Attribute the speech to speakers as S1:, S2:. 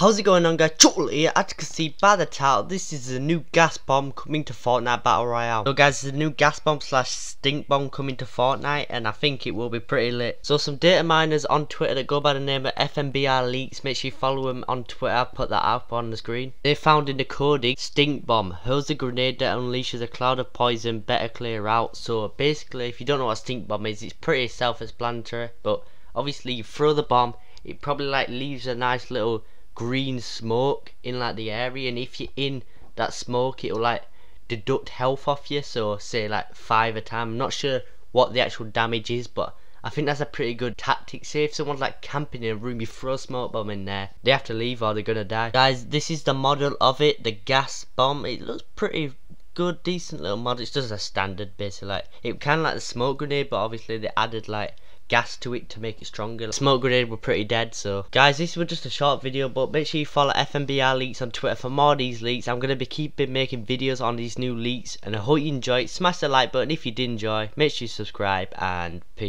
S1: How's it going on guys? Chuckle here, as you can see by the title, this is a new gas bomb coming to Fortnite Battle Royale. So guys, a new gas bomb slash stink bomb coming to Fortnite and I think it will be pretty lit. So some data miners on Twitter that go by the name of FNBR Leaks, make sure you follow them on Twitter, I'll put that up on the screen. They found in the coding, stink bomb, hurls a grenade that unleashes a cloud of poison, better clear out. So basically, if you don't know what a stink bomb is, it's pretty self-explanatory, but obviously you throw the bomb, it probably like leaves a nice little green smoke in like the area and if you're in that smoke it'll like deduct health off you. So say like five a time. I'm not sure what the actual damage is but I think that's a pretty good tactic. Say if someone's like camping in a room you throw a smoke bomb in there they have to leave or they're gonna die. Guys this is the model of it the gas bomb. It looks pretty good decent little mod. it's just a standard basically like it kind of like the smoke grenade but obviously they added like gas to it to make it stronger. Smoke grenade were pretty dead, so guys, this was just a short video, but make sure you follow FNBR leaks on Twitter for more of these leaks. I'm gonna be keeping making videos on these new leaks, and I hope you enjoy. Smash the like button if you did enjoy. Make sure you subscribe, and peace.